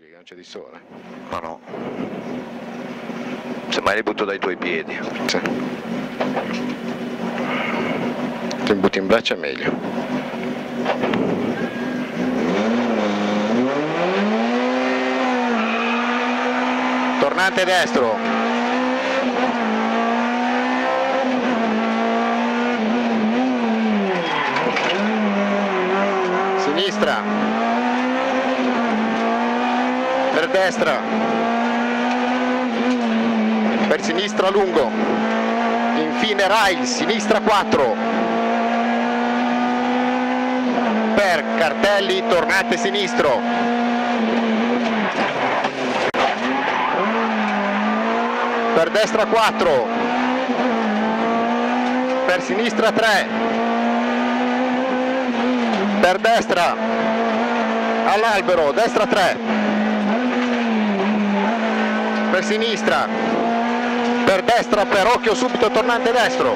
Che non c'è di sole. Ma no. Semmai li butto dai tuoi piedi. Sì. Ti butti in braccia è meglio. Tornante destro. Sinistra. Per destra. Per sinistra lungo. Infine Rail, sinistra 4. Per Cartelli, tornante sinistro. per destra 4 per sinistra 3 per destra all'albero destra 3 per sinistra. Per destra per occhio subito tornante destro.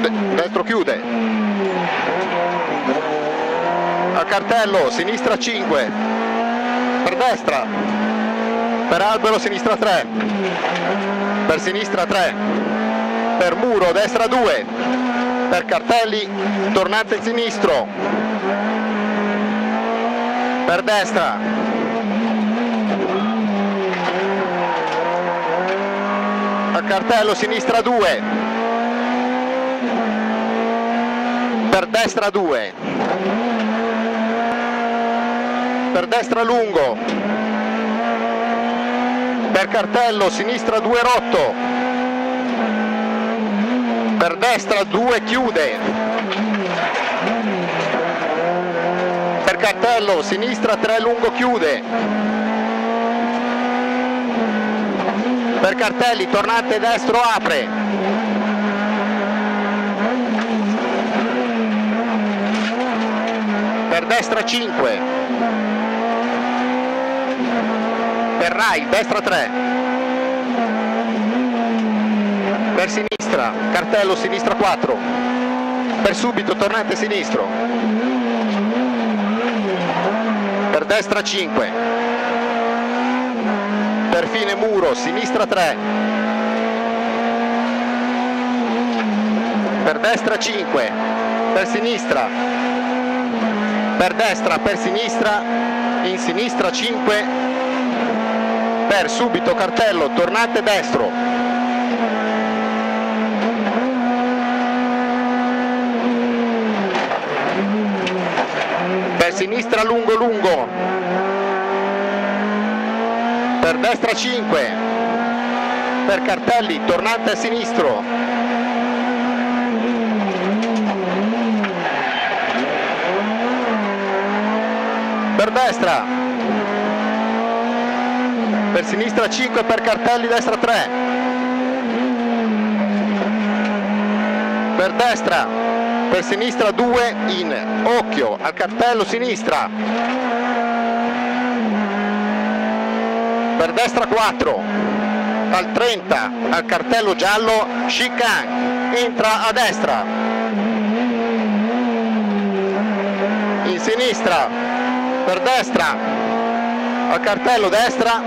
De destro chiude. A cartello sinistra 5 per destra. Per albero sinistra 3 per sinistra 3, per muro destra 2, per cartelli tornante sinistro, per destra, cartello sinistra 2, per destra 2, per destra lungo, per cartello sinistra 2 rotto. Per destra 2 chiude. Per cartello sinistra 3 lungo chiude per cartelli tornante destro apre. Per destra 5 per Rai, destra 3 per sinistra, cartello sinistra 4 per subito tornante sinistro. Per destra 5 per fine muro, sinistra 3 per destra 5 per sinistra. Per destra, per sinistra in sinistra 5 per subito cartello tornante destro. Per sinistra lungo lungo destra 5 per cartelli tornante a sinistro. Per destra. Per sinistra 5 per cartelli destra 3 per destra. Per sinistra 2 in occhio al cartello sinistra per destra 4 al 30 al cartello giallo chicane entra a destra. In sinistra per destra al cartello destra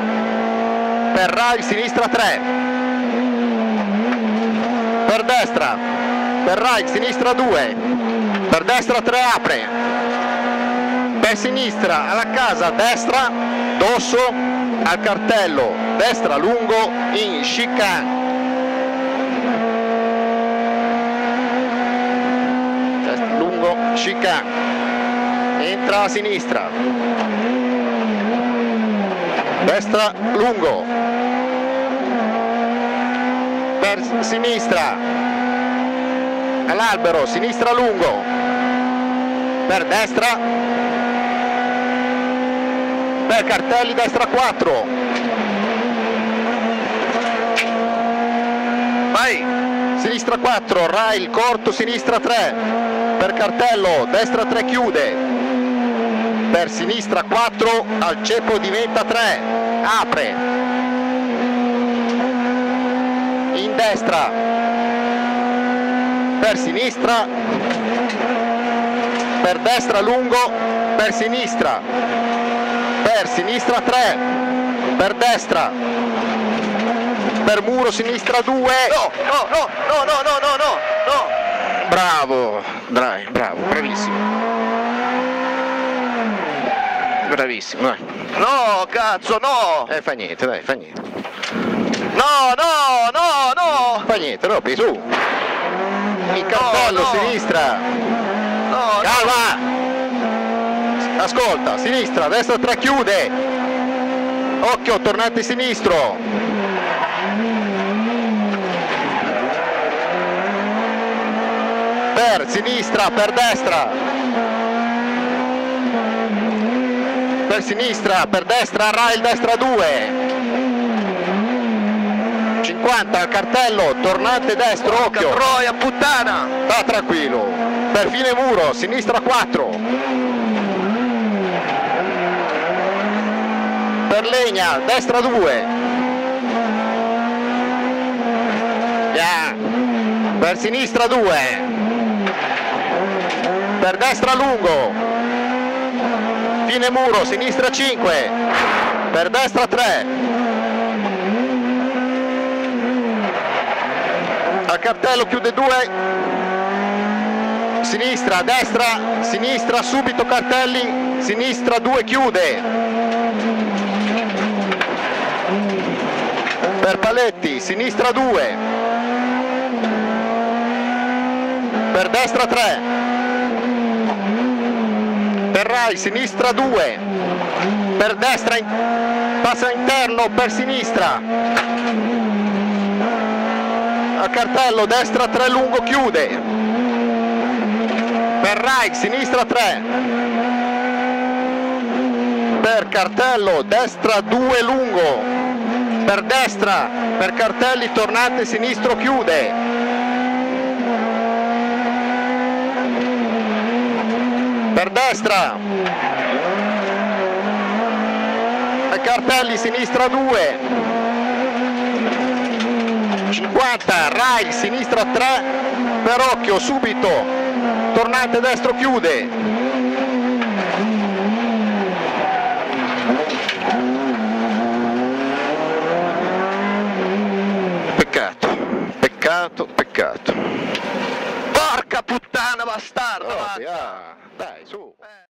per Rai sinistra 3 per destra per Rai sinistra 2 per destra 3 apre. Per sinistra alla casa destra dosso al cartello destra lungo in chicane. Destra lungo chicane. Entra a sinistra. Destra lungo. Per sinistra. All'albero, sinistra lungo, per destra, per cartelli destra 4, vai, sinistra 4, rail corto, sinistra 3, per cartello destra 3 chiude, per sinistra 4, al ceppo diventa 3, apre, in destra. Per sinistra. Per destra lungo. Per sinistra per sinistra 3 per destra, per muro sinistra 2. No, no, no, no, no, no, no, no, no. Bravo, dai, bravo, bravissimo. Bravissimo, dai. No, cazzo, no. Eh, fa niente, dai, fa niente. No, no, no, no. Fa niente, Robby, su. Il cartello, no. sinistra. No, Calma! Ascolta, sinistra, destra 3 chiude. Occhio, tornante sinistro. Per sinistra, per destra. Per sinistra, per destra, rail destra 2. 50 al cartello, tornante destro, Porca occhio. troia, puttana. Sta tranquillo. Per fine muro, sinistra 4. Per legna, destra 2. Via. Per sinistra 2. Per destra lungo. Fine muro, sinistra 5. Per destra 3. Al cartello chiude 2 sinistra, destra, sinistra, subito cartelli, sinistra 2 chiude. Per paletti, sinistra 2. Per destra 3. Per Rai, sinistra 2. Per destra, in- passa interno, per sinistra. Al cartello, destra 3 lungo chiude per Reich, sinistra 3 per cartello, destra 2 lungo per destra, per cartelli tornante sinistro chiude. Per destra. Per cartelli sinistra 2 50 Rai sinistra 3 per occhio subito. Tornante destro chiude